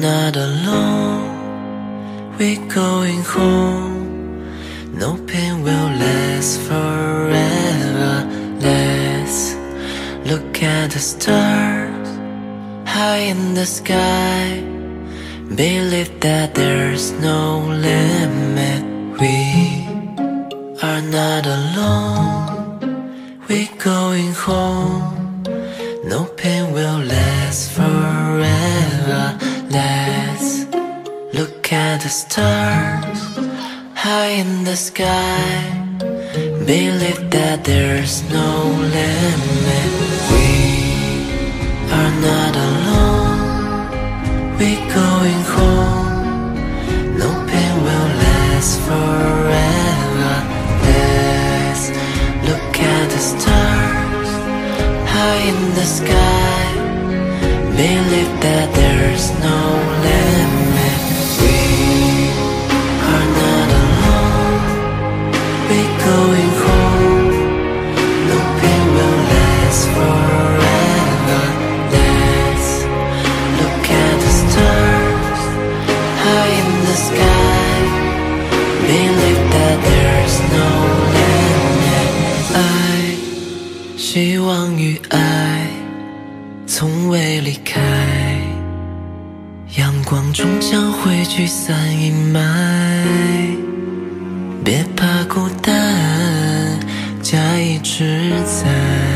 not alone. We're going home. No pain will last forever. Let's look at the stars high in the sky. Believe that there's no limit. We are not alone. We're going home. At the stars high in the sky. Believe that there's no limit. We are not alone. We're going home. No pain will last forever. Let's look at the stars high in the sky. Believe that there's no the sky. Believe that there's no limit. 爱，希望与爱从未离开。阳光终将会驱散阴霾，别怕孤单，假意志在。